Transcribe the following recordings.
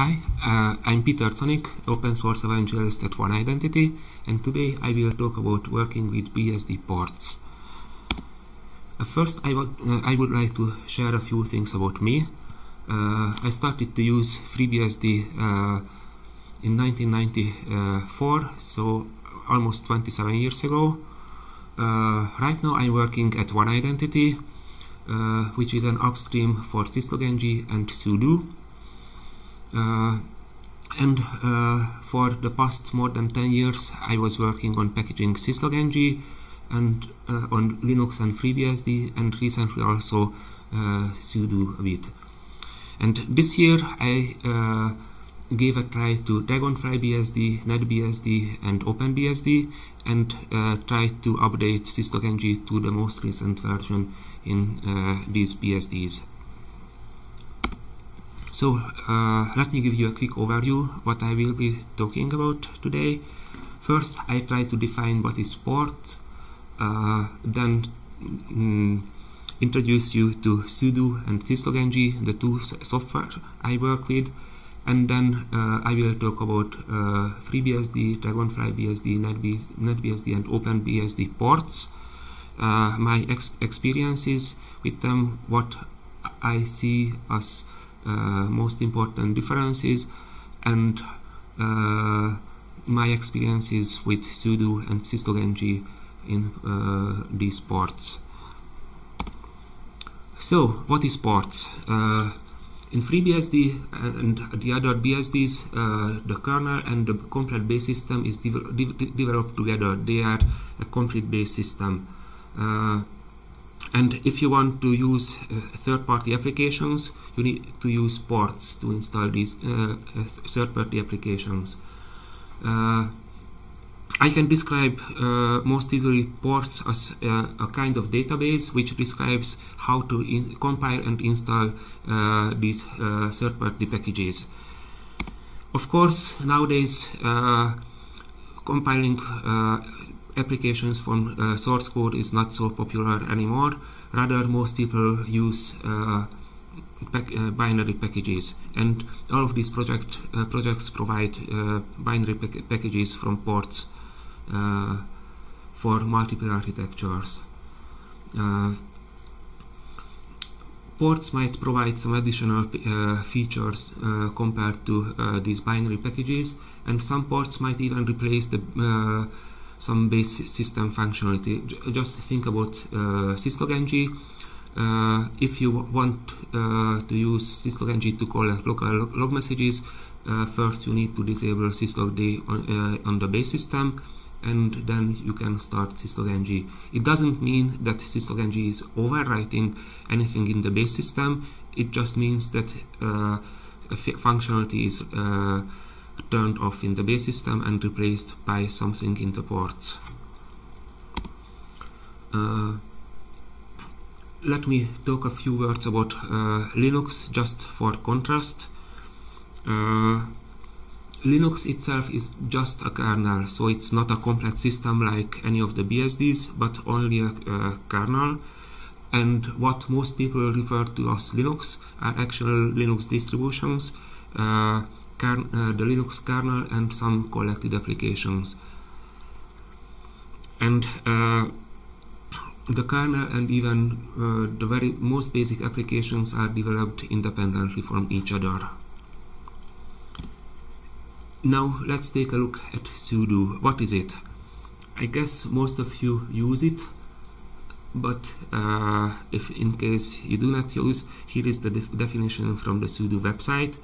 Hi, uh, I'm Peter Czanik, open source evangelist at One Identity, and today I will talk about working with BSD ports. Uh, first, I, uh, I would like to share a few things about me. Uh, I started to use FreeBSD uh, in 1994, so almost 27 years ago. Uh, right now, I'm working at One Identity, which is an upstream for syslog-ng and sudo. Uh, and uh, for the past more than 10 years I was working on packaging syslog-ng and uh, on Linux and FreeBSD and recently also sudo bit. And this year I gave a try to Dragonfly BSD, NetBSD and OpenBSD and uh, tried to update syslog-ng to the most recent version in uh, these BSDs. So uh, let me give you a quick overview what I will be talking about today. First, I try to define what is port, uh, then mm, introduce you to sudo and syslog-ng, the two software I work with, and then uh, I will talk about uh, FreeBSD, Dragonfly BSD, NetBSD, NetBSD and OpenBSD ports, uh, my ex experiences with them, what I see as most important differences and uh, my experiences with sudo and syslog-ng in uh, these ports. So, what is ports? in FreeBSD and the other BSDs, uh, the kernel and the complete base system is de de developed together. They are a complete base system. Uh, and if you want to use uh, third-party applications, you need to use ports to install these uh, uh third-party applications. Uh, I can describe uh, most easily ports as a kind of database which describes how to compile and install these third-party packages. Of course, nowadays compiling applications from uh, source code is not so popular anymore. Rather, most people use uh, pack, uh, binary packages, and all of these project uh, projects provide uh, binary pack packages from ports for multiple architectures. ports might provide some additional features compared to these binary packages, and some ports might even replace the some base system functionality. J just think about uh, syslog-ng. Uh, if you want uh, to use syslog-ng to collect local log, log messages, uh, first you need to disable syslog-d on, uh, on the base system and then you can start syslog-ng. It doesn't mean that syslog-ng is overwriting anything in the base system, it just means that uh, functionality is turned off in the base system and replaced by something in the ports. Uh, let me talk a few words about uh, Linux just for contrast. Uh, Linux itself is just a kernel, so it's not a complete system like any of the BSDs, but only a, a kernel. And what most people refer to as Linux are actual Linux distributions. Uh, uh, the Linux kernel and some collected applications. And uh, the kernel and even uh, the very most basic applications are developed independently from each other. Now let's take a look at sudo. What is it? I guess most of you use it, but uh, if in case you do not use, here is the def definition from the sudo website.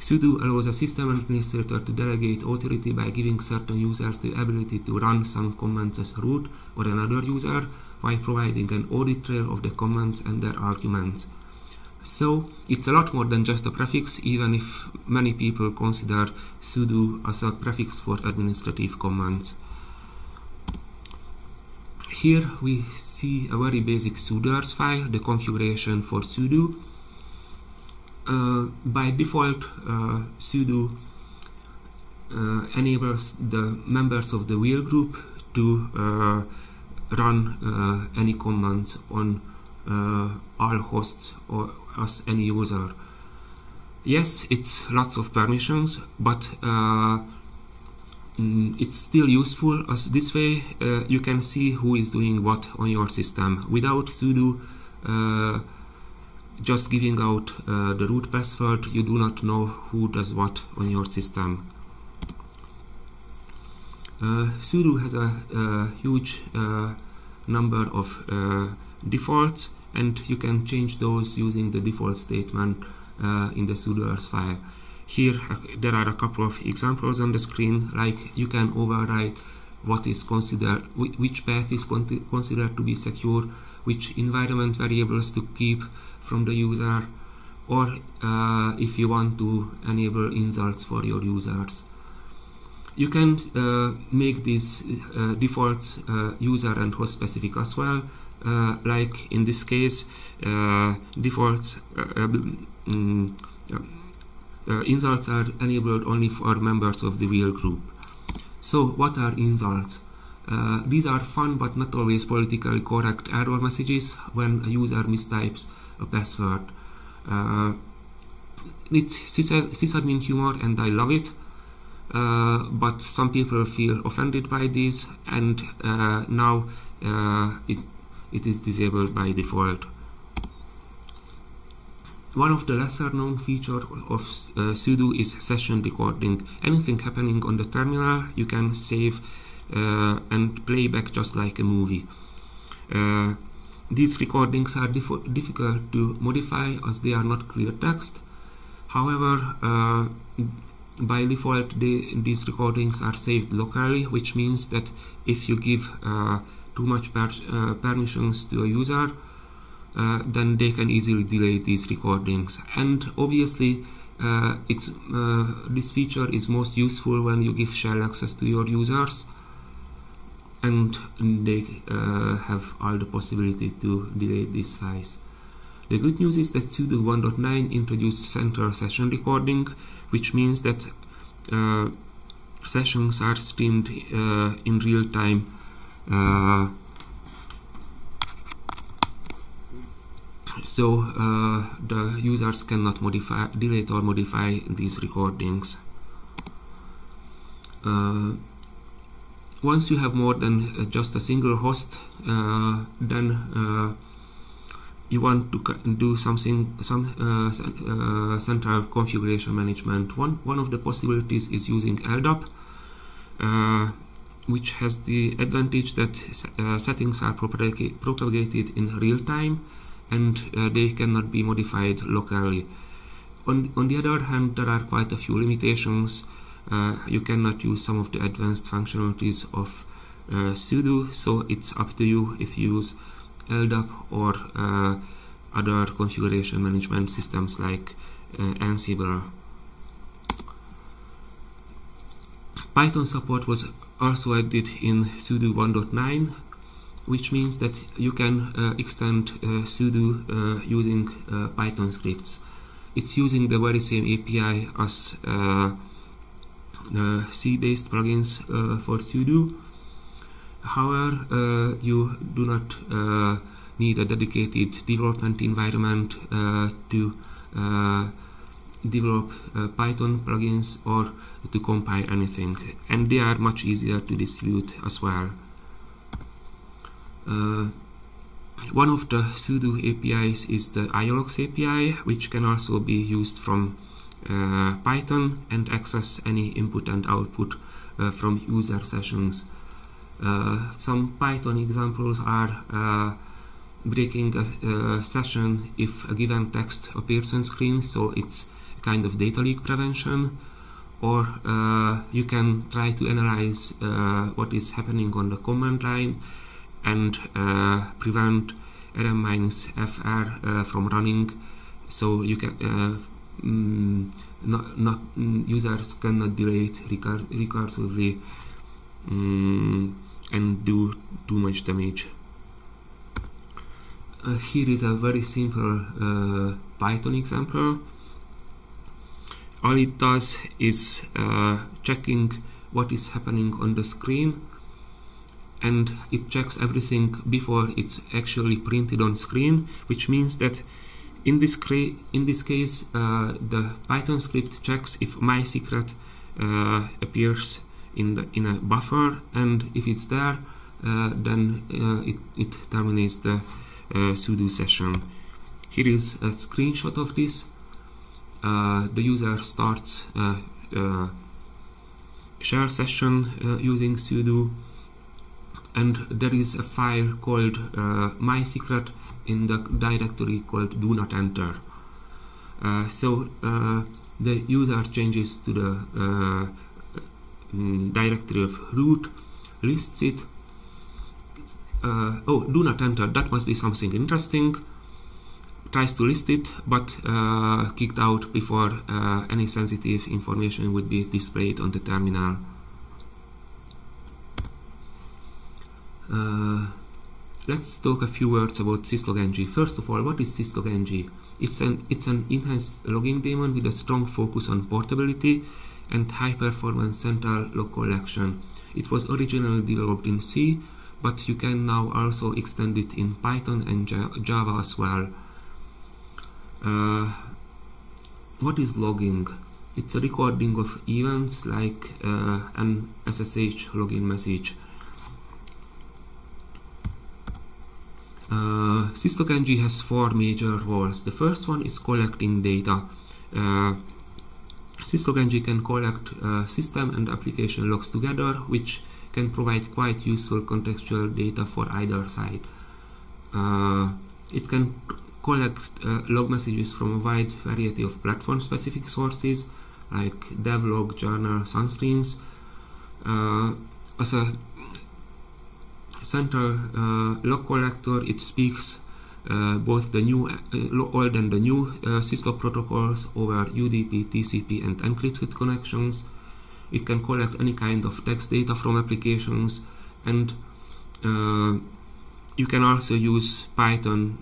Sudo allows a system administrator to delegate authority by giving certain users the ability to run some commands as root or another user by providing an audit trail of the commands and their arguments. So it's a lot more than just a prefix even if many people consider sudo as a prefix for administrative commands. Here we see a very basic sudoers file, the configuration for sudo by default uh, sudo uh, enables the members of the wheel group to run any commands on all hosts or as any user. Yes, it's lots of permissions, but uh, it's still useful as this way uh, you can see who is doing what on your system. Without sudo uh, just giving out uh, the root password you do not know who does what on your system uh, sudo has a, a huge uh, number of defaults and you can change those using the default statement uh, in the sudoers file. Here uh, there are a couple of examples on the screen like you can override what is considered which path is con considered to be secure, which environment variables to keep from the user or uh, if you want to enable insults for your users. You can uh, make these uh, defaults uh, user and host specific as well. Uh, like in this case uh, defaults um, insults are enabled only for members of the wheel group. So what are insults uh, these are fun but not always politically correct error messages when a user mistypes password. Uh, it's sysadmin humor and I love it, uh, but some people feel offended by this and now it it is disabled by default. One of the lesser known features of uh, sudo is session recording. Anything happening on the terminal you can save uh, and play back just like a movie. These recordings are dif difficult to modify as they are not clear text. However, uh, by default they, these recordings are saved locally, which means that if you give uh, too much per uh, permissions to a user, uh, then they can easily delete these recordings. And obviously, uh, it's this feature is most useful when you give shell access to your users and they uh, have all the possibility to delete these files. The good news is that sudo 1.9 introduced central session recording, which means that uh, sessions are streamed uh, in real time uh, so uh, the users cannot modify, delete or modify these recordings. Uh, once you have more than uh, just a single host, uh, then uh, you want to do something, some central configuration management. One one of the possibilities is using LDAP which has the advantage that uh, settings are propagated in real time and uh, they cannot be modified locally. On, on the other hand, there are quite a few limitations. Uh, you cannot use some of the advanced functionalities of uh, sudo, so it's up to you if you use LDAP or uh, other configuration management systems like Ansible. Python support was also added in sudo 1.9 which means that you can uh, extend uh, sudo uh, using python scripts it's using the very same api as c-based plugins uh, for sudo. However you do not need a dedicated development environment to develop python plugins or to compile anything. And they are much easier to distribute as well. Uh, one of the sudo APIs is the iolox API which can also be used from uh, Python and access any input and output uh, from user sessions. Uh, some Python examples are uh, breaking a, a session if a given text appears on screen so it's kind of data leak prevention. Or uh, you can try to analyze uh, what is happening on the command line and uh, prevent rm-fr uh, from running. So you can mm, not, not mm, users cannot delete recur recursively mm, and do too much damage. Uh, here is a very simple uh, Python example. All it does is uh, checking what is happening on the screen and it checks everything before it's actually printed on screen which means that in this in this case, uh, the Python script checks if my secret uh, appears in the in a buffer, and if it's there, uh, then uh, it, it terminates the uh, sudo session. Here is a screenshot of this. the user starts a share session using sudo and there is a file called uh, my secret in the directory called do not enter. Uh, so uh, the user changes to the mm, directory of root lists it. Uh, oh do not enter that must be something interesting. Tries to list it but uh, kicked out before uh, any sensitive information would be displayed on the terminal. Uh, let's talk a few words about syslog-ng first of all what is syslog-ng it's an it's an enhanced logging daemon with a strong focus on portability and high performance central log collection it was originally developed in C but you can now also extend it in Python and Java as well. Uh, what is logging? It's a recording of events like uh, an SSH login message. Uh, syslog-ng has four major roles. The first one is collecting data. Uh, syslog-ng can collect uh, system and application logs together, which can provide quite useful contextual data for either side. Uh, it can collect uh, log messages from a wide variety of platform-specific sources like devlog, journal, sunstreams. Uh, as a central uh, log collector, it speaks uh, both the new, uh, old and the new syslog protocols over UDP, TCP, and encrypted connections. It can collect any kind of text data from applications and you can also use Python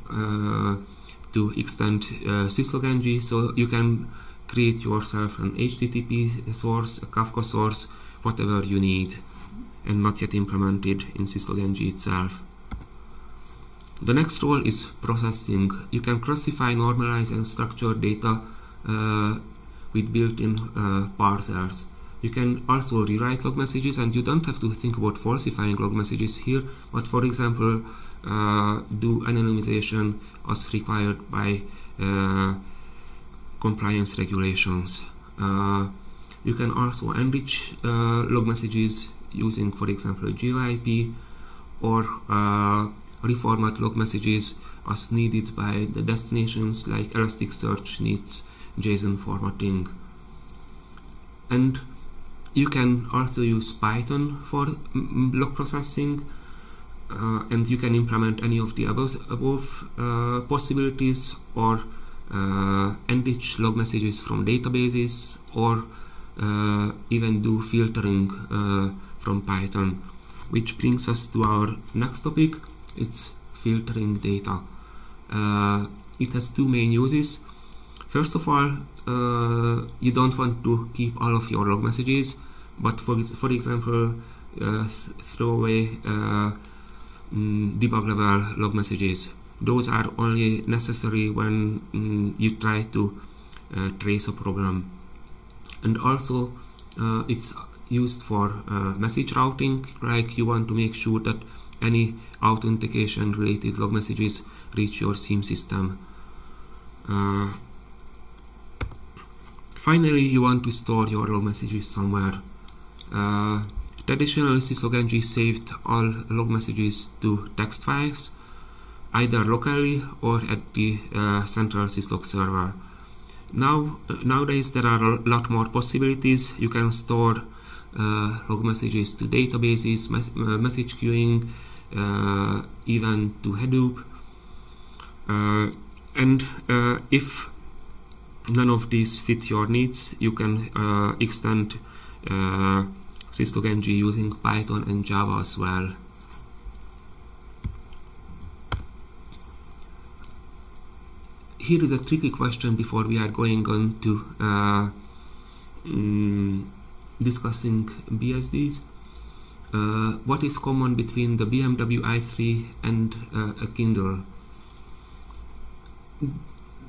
to extend uh, syslog-ng so you can create yourself an HTTP source, a Kafka source, whatever you need and not yet implemented in syslog-ng itself. The next role is processing. You can classify, normalize and structure data uh, with built-in uh, parsers. You can also rewrite log messages and you don't have to think about falsifying log messages here, but for example, uh, do anonymization as required by uh, compliance regulations. Uh, you can also enrich uh, log messages using, for example, GeoIP or uh, reformat log messages as needed by the destinations like Elasticsearch needs JSON formatting. And you can also use Python for log processing uh, and you can implement any of the above, above uh, possibilities or uh, enrich log messages from databases or uh, even do filtering uh, from Python which brings us to our next topic. It's filtering data. Uh, it has two main uses. First of all you don't want to keep all of your log messages but for for example uh, throw away uh, mm, debug level log messages. Those are only necessary when mm, you try to uh, trace a program and also uh, it's used for uh, message routing like you want to make sure that any authentication related log messages reach your SIEM system uh, finally you want to store your log messages somewhere uh, traditionally, syslog-ng saved all log messages to text files, either locally or at the uh, central syslog server. Now, uh, nowadays there are a lot more possibilities. You can store log messages to databases, mes uh, message queuing, uh, even to Hadoop. and if none of these fit your needs, you can extend uh, syslog-ng using Python and Java as well. Here is a tricky question before we are going on to uh, mm, discussing BSDs. Uh, what is common between the BMW i3 and uh, a Kindle?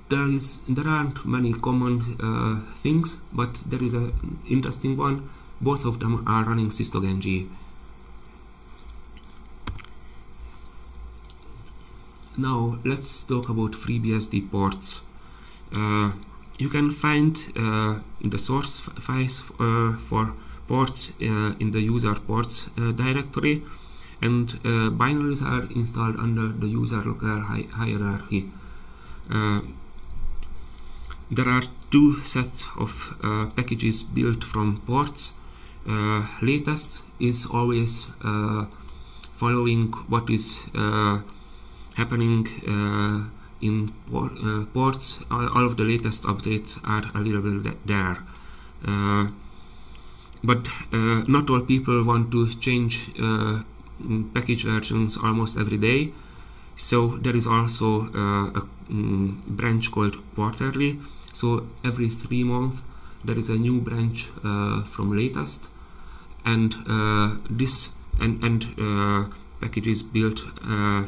there is there aren't many common uh, things, but there is an interesting one. Both of them are running syslog-ng. Now let's talk about FreeBSD ports. You can find uh, in the source files uh, for ports uh, in the user ports uh, directory and uh, binaries are installed under the user local hi hierarchy. Uh, there are two sets of packages built from ports. latest is always following what is happening in uh, ports, all, all, of the latest updates are available there. Uh, but uh, not all people want to change uh, package versions almost every day. So there is also uh, a um, branch called quarterly. So every three months there is a new branch uh, from latest, and this and and packages built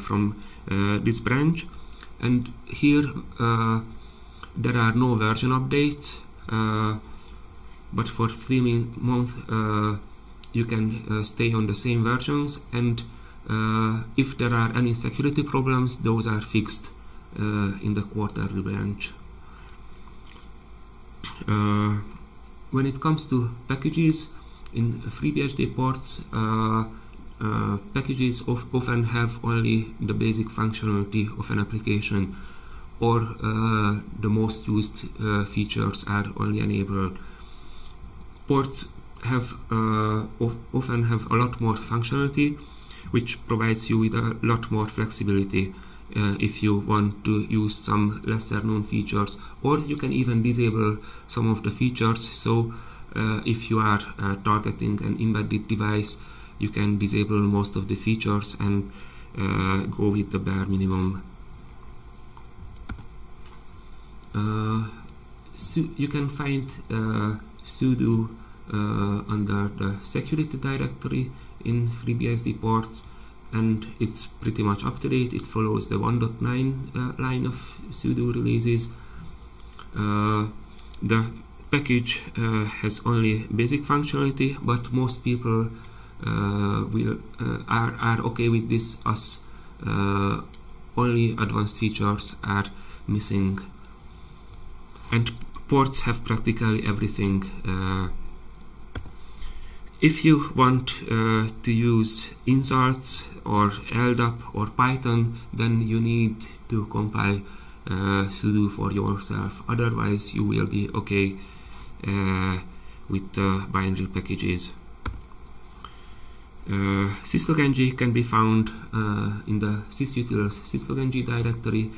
from this branch and here uh, there are no version updates uh, but for three months uh, you can stay on the same versions. And if there are any security problems those are fixed in the quarterly branch. When it comes to packages in FreeBSD ports uh, packages of often have only the basic functionality of an application or uh, the most used uh, features are only enabled. Ports have uh, of often have a lot more functionality which provides you with a lot more flexibility uh, if you want to use some lesser known features or you can even disable some of the features so if you are targeting an embedded device you can disable most of the features and uh, go with the bare minimum. Uh, you can find uh, sudo uh, under the security directory in FreeBSD ports and it's pretty much up to date. It follows the 1.9 uh, line of sudo releases. Uh, the package has only basic functionality, but most people will uh, are, are okay with this as uh, only advanced features are missing and ports have practically everything if you want uh, to use insults or LDAP or Python, then you need to compile uh, sudo for yourself. Otherwise, you will be okay uh, with binary packages. Uh, syslog-ng can be found uh, in the sysutils syslog-ng directory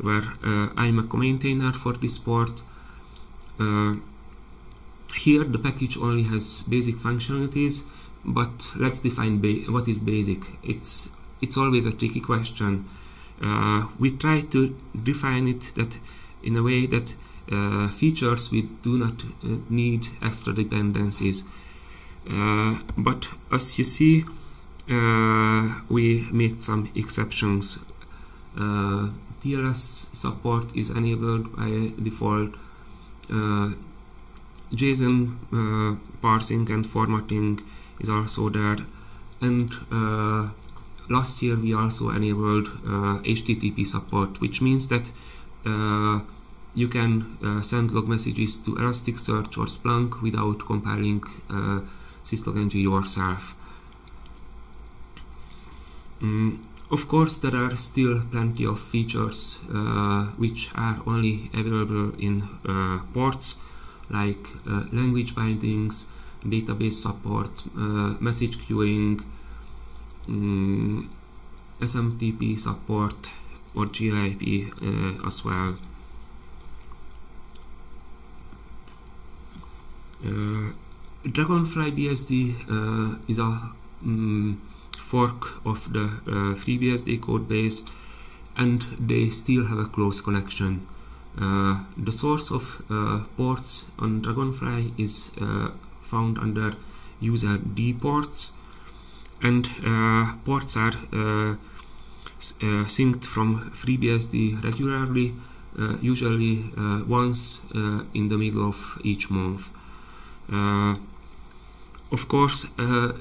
where uh, I'm a co-maintainer for this port. Uh, here the package only has basic functionalities but let's define what is basic. It's, it's always a tricky question. Uh, we try to define it that in a way that uh, features we do not need extra dependencies. Uh, but as you see, uh, we made some exceptions. Uh, TLS support is enabled by default. JSON parsing and formatting is also there. And last year we also enabled uh, HTTP support, which means that uh, you can uh, send log messages to Elasticsearch or Splunk without compiling syslog-ng yourself. Mm, of course, there are still plenty of features uh, which are only available in uh, ports, like uh, language bindings, database support, uh, message queuing, mm, SMTP support, or GeoIP uh, as well. Dragonfly BSD uh, is a um, fork of the uh, FreeBSD code base and they still have a close connection. Uh, the source of uh, ports on Dragonfly is uh, found under user D ports and uh, ports are synced from FreeBSD regularly usually once in the middle of each month. Of course, uh,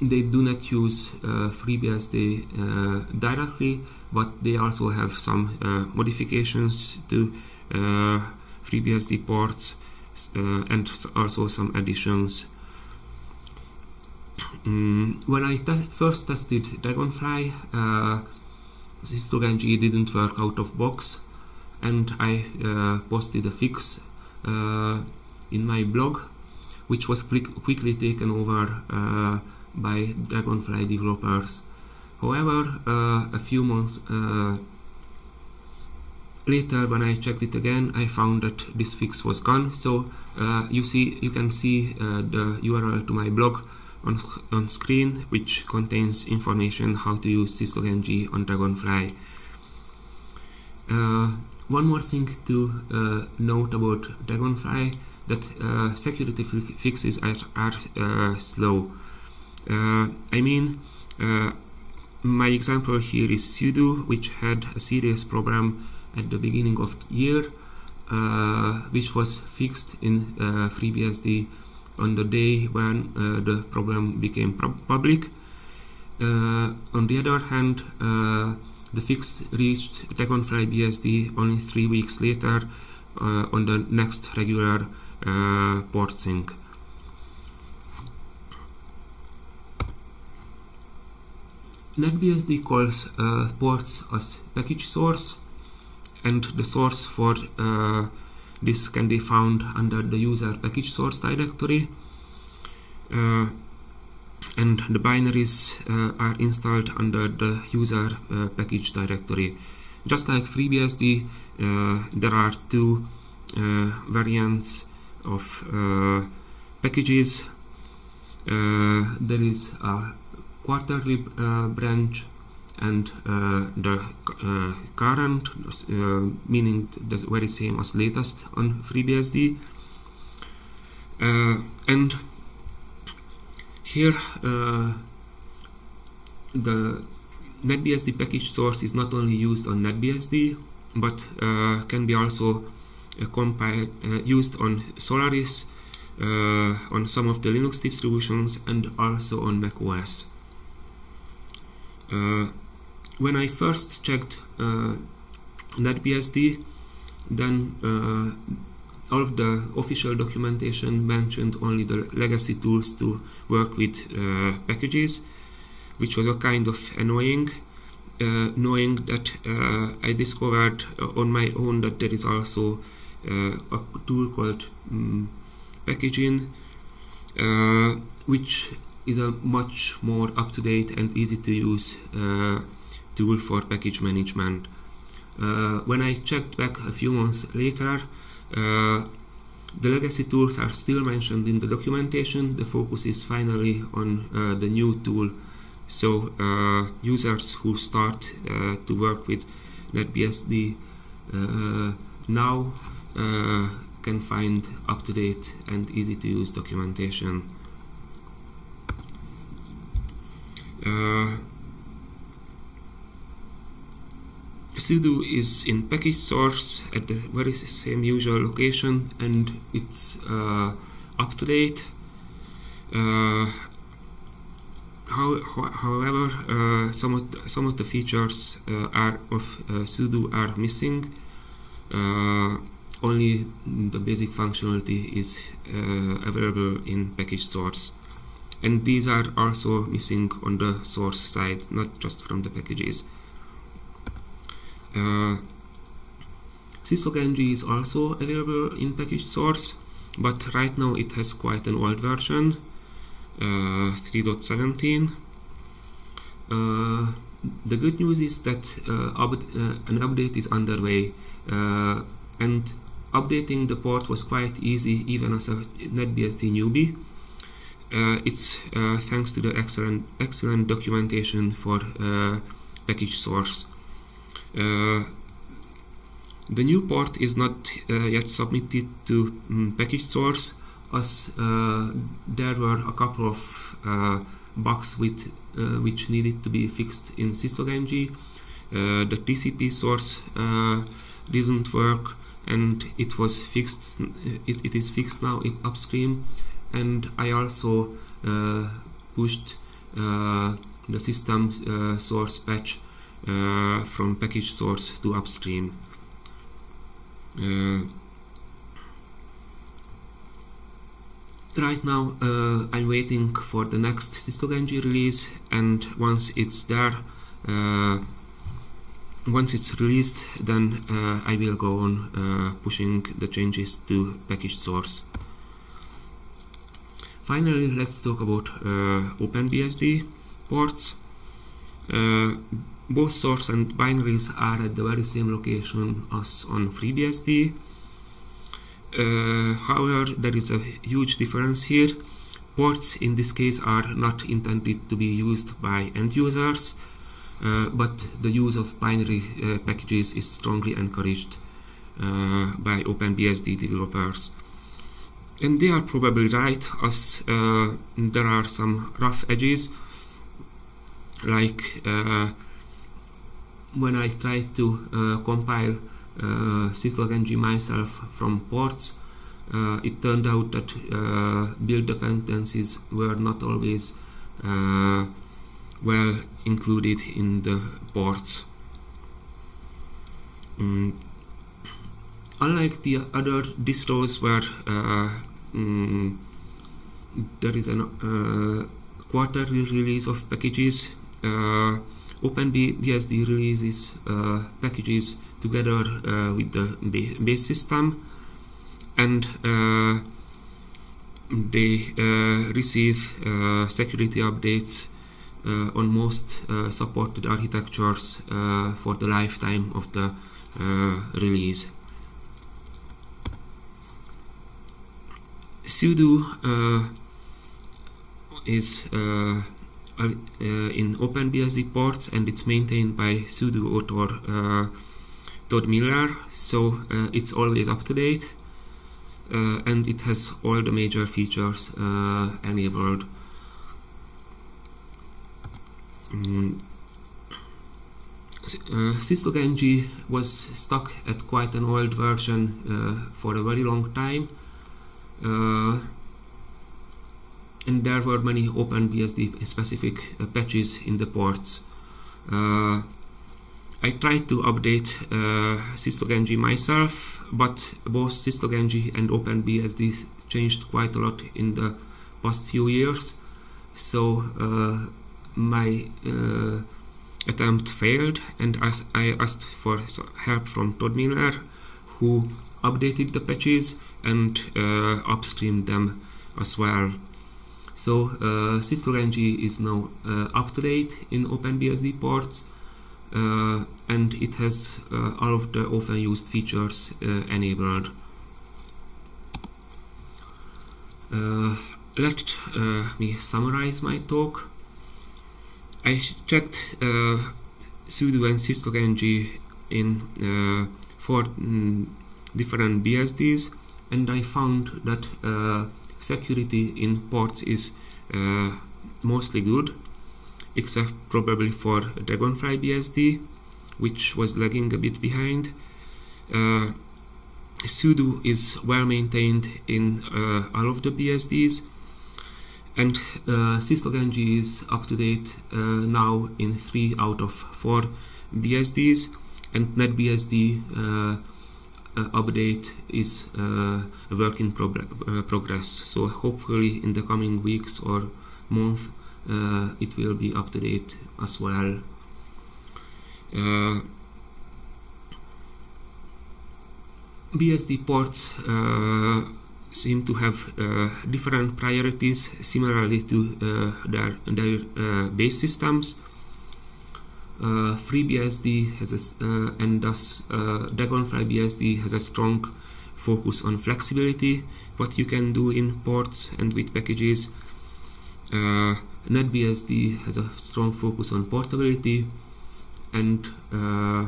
they do not use uh, FreeBSD uh, directly, but they also have some modifications to FreeBSD ports and also some additions. Mm, when I first tested Dragonfly, uh, Syslog-ng didn't work out of box, and I uh, posted a fix uh, in my blog, which was quick- quickly taken over uh, by Dragonfly developers. However, uh, a few months uh, later, when I checked it again, I found that this fix was gone. So uh, you see, you can see uh, the URL to my blog on on screen, which contains information how to use syslog-ng on Dragonfly. Uh, one more thing to note about Dragonfly that uh, security fi- fixes are, are uh, slow. Uh, I mean, uh, my example here is sudo, which had a serious problem at the beginning of the year, which was fixed in FreeBSD on the day when the problem became pub- public. On the other hand, the fix reached Dragonfly BSD only three weeks later uh, on the next regular uh, port sync. NetBSD calls uh, ports as package source, and the source for uh, this can be found under the user package source directory. Uh, and the binaries uh, are installed under the user uh, package directory. Just like FreeBSD, uh, there are two variants of uh, packages. Uh, there is a quarterly uh, branch and uh, the uh, current, uh, meaning the very same as latest on FreeBSD. And here the NetBSD package source is not only used on NetBSD but can be also uh, compiled, uh, used on Solaris, uh, on some of the Linux distributions, and also on macOS. Uh, when I first checked NetBSD, then all of the official documentation mentioned only the legacy tools to work with uh, packages, which was a kind of annoying. Uh, knowing that uh, I discovered on my own that there is also a tool called um, pkgin, which is a much more up to date and easy to use tool for package management. When I checked back a few months later, the legacy tools are still mentioned in the documentation. The focus is finally on uh, the new tool. So uh, users who start uh, to work with NetBSD now can find up-to-date and easy-to-use documentation. Uh, sudo is in package source at the very same usual location and it's uh, up to date. Uh, how, ho- however, uh, some of the, some of the features uh, are of uh, sudo are missing. Only the basic functionality is uh, available in package source, and these are also missing on the source side, not just from the packages. Uh, syslog-ng is also available in package source, but right now it has quite an old version, uh, 3.17. Uh, the good news is that uh, up- uh, an update is underway, uh, and updating the port was quite easy even as a NetBSD newbie. Uh, it's uh, thanks to the excellent excellent documentation for uh, package source. Uh, the new port is not uh, yet submitted to um, package source as uh, there were a couple of bugs with, which needed to be fixed in syslog-ng. The TCP source didn't work and it was fixed it, it is fixed now in upstream. And I also uh, pushed uh, the system uh, source patch from package source to upstream. Right now uh, I'm waiting for the next SysLogNG release and once it's there uh, once it's released then uh, I will go on uh, pushing the changes to package source. Finally let's talk about uh, OpenBSD ports. Uh, both source and binaries are at the very same location as on FreeBSD. Uh, however, there is a huge difference here. Ports in this case are not intended to be used by end users, but the use of binary uh, packages is strongly encouraged uh, by OpenBSD developers. And they are probably right, as uh, there are some rough edges, like uh, when I try to compile uh, syslog-ng myself from ports, uh, it turned out that uh, build dependencies were not always well included in the ports. Mm. Unlike the other distros where mm, there is a uh, quarterly release of packages. Uh, OpenBSD releases uh, packages together uh, with the base system and uh, they uh, receive security updates on most supported architectures for the lifetime of the release. sudo is uh, uh, in OpenBSD ports and it's maintained by sudo author uh, Todd Miller, so uh, it's always up to date uh, and it has all the major features uh, enabled. Uh, SysLogNG was stuck at quite an old version uh, for a very long time uh, and there were many OpenBSD specific patches in the ports. Uh, I tried to update uh, syslog-ng myself, but both syslog-ng and OpenBSD changed quite a lot in the past few years. So uh, my uh, attempt failed, and as I asked for help from Todd Miller, who updated the patches and uh, upstreamed them as well. So uh, syslog-ng is now uh, up to date in OpenBSD ports uh, and it has uh, all of the often used features uh, enabled. let me summarize my talk. I checked sudo and syslog-ng in uh, four mm, different BSDs and I found that uh, security in ports is uh, mostly good except probably for Dragonfly BSD, which was lagging a bit behind. Uh, sudo is well maintained in uh, all of the BSDs, and uh, syslog-ng is up to date uh, now in three out of four BSDs, and NetBSD uh, uh, update is uh, a work in progress. So hopefully in the coming weeks or month uh, it will be up to date as well uh, BSD ports uh, seem to have uh, different priorities similarly to uh, their, their uh, base systems. FreeBSD has a, and thus Dragonfly BSD has a strong focus on flexibility, what you can do in ports and with packages. NetBSD has a strong focus on portability and uh,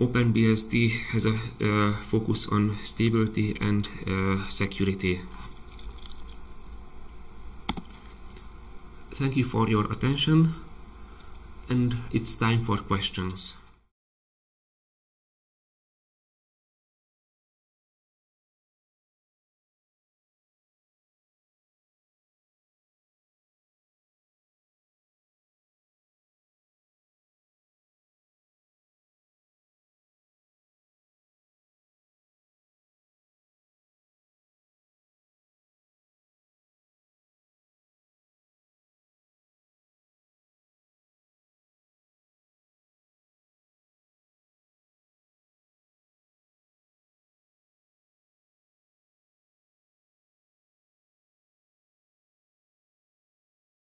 OpenBSD has a uh, focus on stability and uh, security. Thank you for your attention and it's time for questions.